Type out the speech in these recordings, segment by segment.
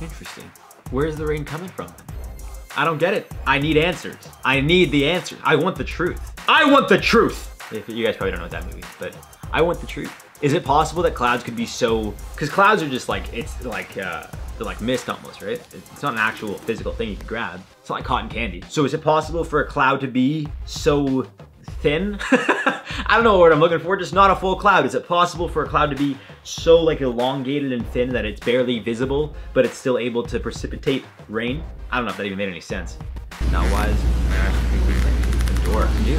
Interesting. Where's the rain coming from? I don't get it. I need answers. I need the answers. I want the truth. I want the truth. You guys probably don't know what that movie, but I want the truth. Is it possible that clouds could be so? Because clouds are just like it's like uh, they're like mist almost, right? It's not an actual physical thing you can grab. It's not like cotton candy. So is it possible for a cloud to be so thin? I don't know what I'm looking for, just not a full cloud. Is it possible for a cloud to be so like elongated and thin that it's barely visible, but it's still able to precipitate rain? I don't know if that even made any sense. Now why is the door? Ew.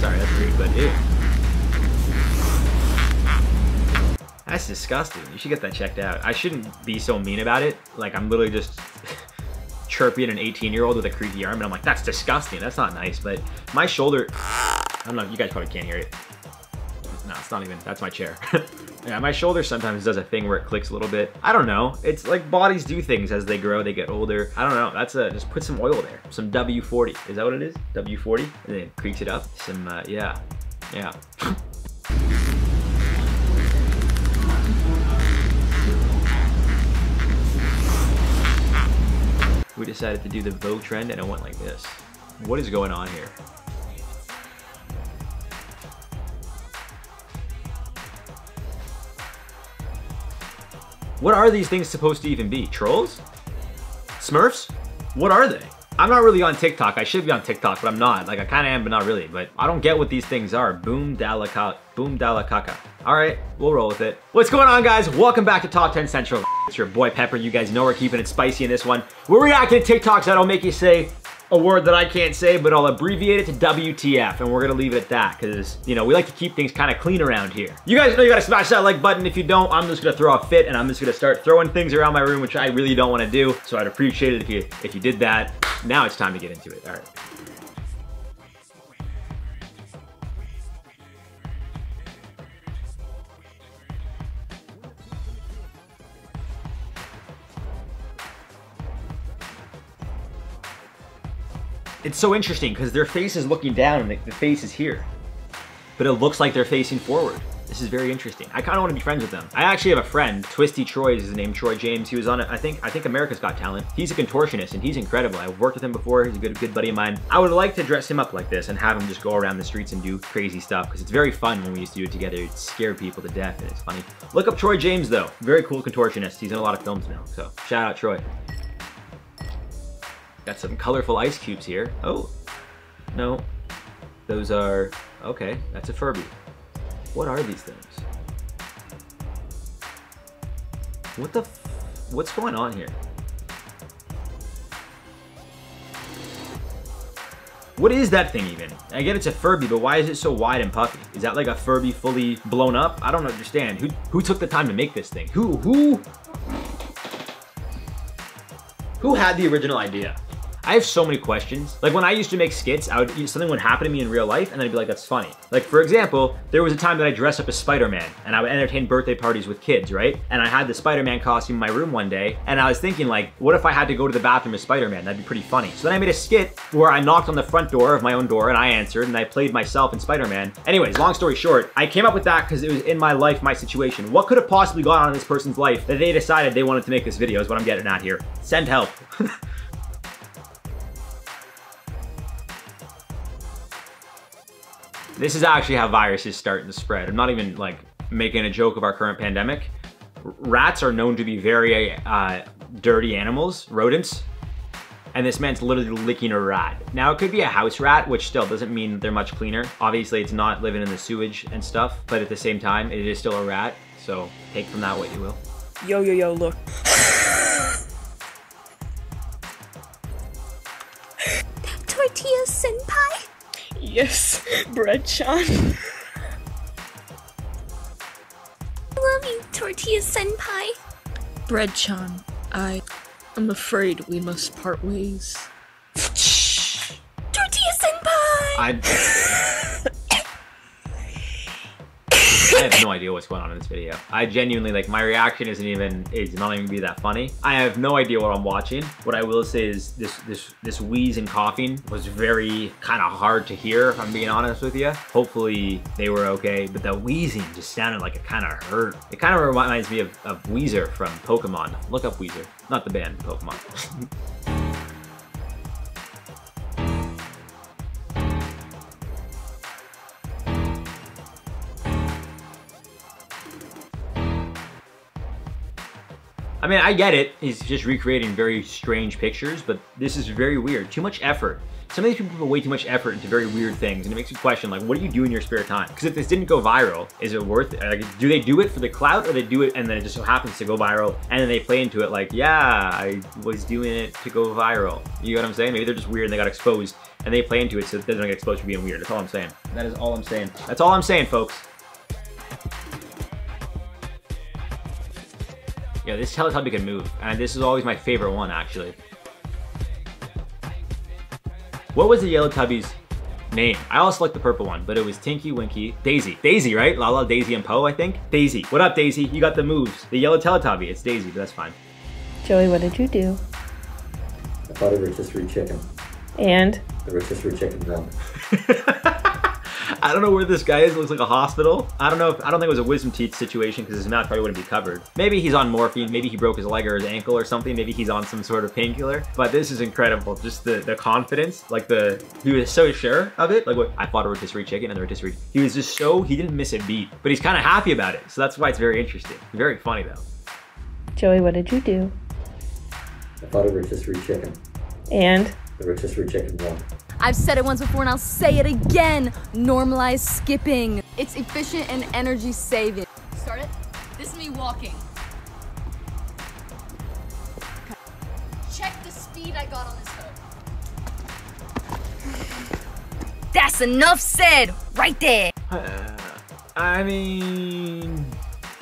Sorry, that's rude, but ew. That's disgusting. You should get that checked out. I shouldn't be so mean about it. Like I'm literally just chirping an 18 year old with a creaky arm and I'm like, that's disgusting. That's not nice. But my shoulder, I don't know, you guys probably can't hear it. No, it's not even, that's my chair. yeah, my shoulder sometimes does a thing where it clicks a little bit. I don't know. It's like bodies do things as they grow, they get older. I don't know. That's a, just put some oil there. Some W40. Is that what it is? W40? And then it creaks it up. Some, uh, yeah. Yeah. we decided to do the Vogue trend and it went like this. What is going on here? What are these things supposed to even be? Trolls? Smurfs? What are they? I'm not really on TikTok. I should be on TikTok, but I'm not. Like, I kind of am, but not really. But I don't get what these things are. Boom Dalaka, Boom Dalakaka. All right, we'll roll with it. What's going on, guys? Welcome back to Top 10 Central. It's your boy Pepper. You guys know we're keeping it spicy in this one. We're reacting to TikToks that'll make you say, a word that I can't say, but I'll abbreviate it to WTF, and we're gonna leave it at that, because, you know, we like to keep things kind of clean around here. You guys know you gotta smash that like button. If you don't, I'm just gonna throw a fit, and I'm just gonna start throwing things around my room, which I really don't wanna do, so I'd appreciate it if you, if you did that. Now it's time to get into it, all right. It's so interesting because their face is looking down and the, the face is here. But it looks like they're facing forward. This is very interesting. I kind of want to be friends with them. I actually have a friend, Twisty Troy is his name, Troy James. He was on I think, I think America's Got Talent. He's a contortionist and he's incredible. I've worked with him before. He's a good, good buddy of mine. I would like to dress him up like this and have him just go around the streets and do crazy stuff because it's very fun when we used to do it together. It scare people to death and it's funny. Look up Troy James though. Very cool contortionist. He's in a lot of films now. So shout out Troy. Got some colorful ice cubes here. Oh, no. Those are, okay, that's a Furby. What are these things? What the, what's going on here? What is that thing even? I get it's a Furby, but why is it so wide and puffy? Is that like a Furby fully blown up? I don't understand. Who who took the time to make this thing? Who who who had the original idea? I have so many questions. Like when I used to make skits, I would something would happen to me in real life and I'd be like, that's funny. Like for example, there was a time that I dressed up as Spider-Man and I would entertain birthday parties with kids, right? And I had the Spider-Man costume in my room one day and I was thinking like, what if I had to go to the bathroom as Spider-Man? That'd be pretty funny. So then I made a skit where I knocked on the front door of my own door and I answered and I played myself in Spider-Man. Anyways, long story short, I came up with that because it was in my life, my situation. What could have possibly gone on in this person's life that they decided they wanted to make this video is what I'm getting at here. Send help. This is actually how viruses start to spread. I'm not even like making a joke of our current pandemic. Rats are known to be very uh, dirty animals, rodents, and this man's literally licking a rat. Now it could be a house rat, which still doesn't mean they're much cleaner. Obviously it's not living in the sewage and stuff, but at the same time, it is still a rat. So take from that what you will. Yo, yo, yo, look. Yes, bread Chan. I love you, Tortilla senpai. Bread Chan, I am afraid we must part ways. Tortilla senpai! I I have no idea what's going on in this video. I genuinely, like, my reaction isn't even, it's not even be that funny. I have no idea what I'm watching. What I will say is this, this, this wheeze and coughing was very kind of hard to hear, if I'm being honest with you. Hopefully they were okay, but the wheezing just sounded like it kind of hurt. It kind of reminds me of, of Weezer from Pokemon. Look up Weezer, not the band, Pokemon. I mean, I get it. He's just recreating very strange pictures, but this is very weird. Too much effort. Some of these people put way too much effort into very weird things, and it makes you question, like, what do you do in your spare time? Because if this didn't go viral, is it worth it? Like, do they do it for the clout, or they do it and then it just so happens to go viral, and then they play into it like, yeah, I was doing it to go viral. You know what I'm saying? Maybe they're just weird and they got exposed, and they play into it so it doesn't get exposed for being weird. That's all I'm saying. That is all I'm saying. That's all I'm saying, folks. Yeah, this Teletubby can move, and this is always my favorite one, actually. What was the Yellow Tubby's name? I also like the purple one, but it was Tinky, Winky, Daisy. Daisy, right? La La Daisy, and Po, I think? Daisy. What up, Daisy? You got the moves. The Yellow Teletubby. It's Daisy, but that's fine. Joey, what did you do? I thought a rotisserie chicken. And The rotisserie chicken won. I don't know where this guy is. It looks like a hospital. I don't know if, I don't think it was a wisdom teeth situation because his mouth probably wouldn't be covered. Maybe he's on morphine. Maybe he broke his leg or his ankle or something. Maybe he's on some sort of painkiller. But this is incredible. Just the, the confidence, like the, he was so sure of it. Like what, I fought a rotisserie chicken and the rotisserie. He was just so, he didn't miss a beat, but he's kind of happy about it. So that's why it's very interesting. Very funny though. Joey, what did you do? I thought a rotisserie chicken. And The rotisserie chicken won. I've said it once before and I'll say it again. Normalize skipping. It's efficient and energy saving. Start it. This is me walking. Check the speed I got on this. That's enough said right there. Uh, I mean,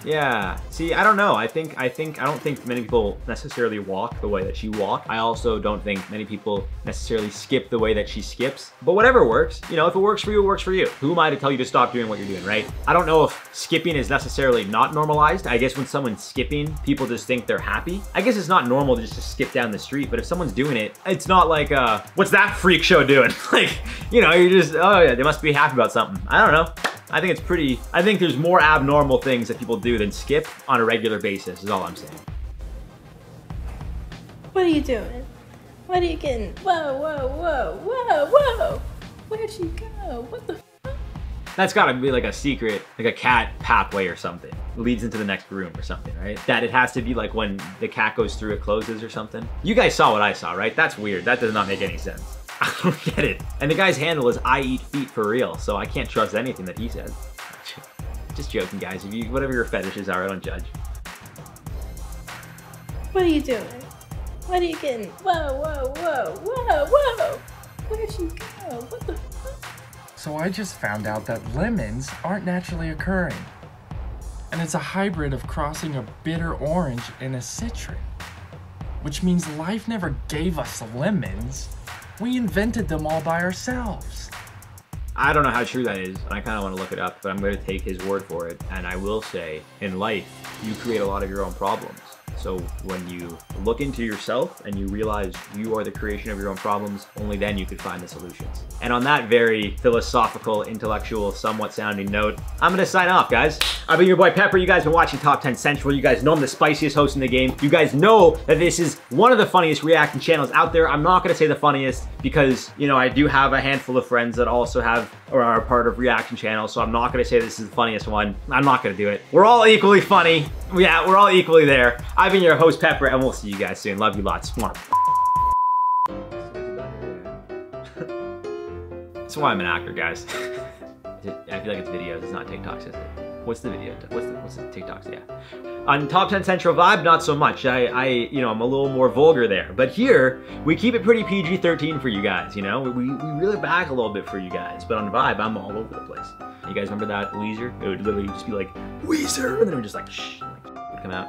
yeah. See, I don't know. I think I think I don't think many people necessarily walk the way that she walked. I also don't think many people necessarily skip the way that she skips. But whatever works, you know, if it works for you, it works for you. Who am I to tell you to stop doing what you're doing, right? I don't know if skipping is necessarily not normalized. I guess when someone's skipping, people just think they're happy. I guess it's not normal to just skip down the street, but if someone's doing it, it's not like uh, what's that freak show doing? like, you know, you're just oh yeah, they must be happy about something. I don't know. I think it's pretty, I think there's more abnormal things that people do than skip on a regular basis, is all I'm saying. what are you doing? What are you getting? Whoa, whoa, whoa, whoa, whoa! Where'd she go? What the? That's gotta be like a secret, like a cat pathway or something. Leads into the next room or something, right? That it has to be like when the cat goes through, it closes or something. You guys saw what I saw, right? That's weird. That does not make any sense. I don't get it. And the guy's handle is I eat feet for real, so I can't trust anything that he says. Just joking, guys. If you, whatever your fetishes are, I don't judge. What are you doing? What are you getting? Whoa, whoa, whoa, whoa, whoa! Where'd she go? What the? So I just found out that lemons aren't naturally occurring. And it's a hybrid of crossing a bitter orange and a citron. Which means life never gave us lemons. We invented them all by ourselves. I don't know how true that is, and I kind of want to look it up, but I'm going to take his word for it. And I will say, in life, you create a lot of your own problems. So when you look into yourself and you realize you are the creation of your own problems, only then you could find the solutions. And on that very philosophical, intellectual, somewhat sounding note, I'm gonna sign off, guys. I've been your boy Pepper. You guys been watching Top 10 Central. You guys know I'm the spiciest host in the game. You guys know that this is one of the funniest reacting channels out there. I'm not gonna say the funniest because, you know, I do have a handful of friends that also have or are part of reaction channels, so I'm not gonna say this is the funniest one. I'm not gonna do it. We're all equally funny. Yeah, we're all equally there. I've been your host, Pepper, and we'll see you guys soon. Love you lots. Mwah. That's why I'm an actor, guys. I feel like it's videos, it's not TikToks, is it? What's the video? What's the, what's the TikToks? Yeah. On Top 10 Central Vibe, not so much. I, I, you know, I'm a little more vulgar there. But here, we keep it pretty PG-13 for you guys, you know? We, we reel it back a little bit for you guys. But on Vibe, I'm all over the place. You guys remember that Weezer? It would literally just be like, Weezer! And then it would just like, shh, like, would come out.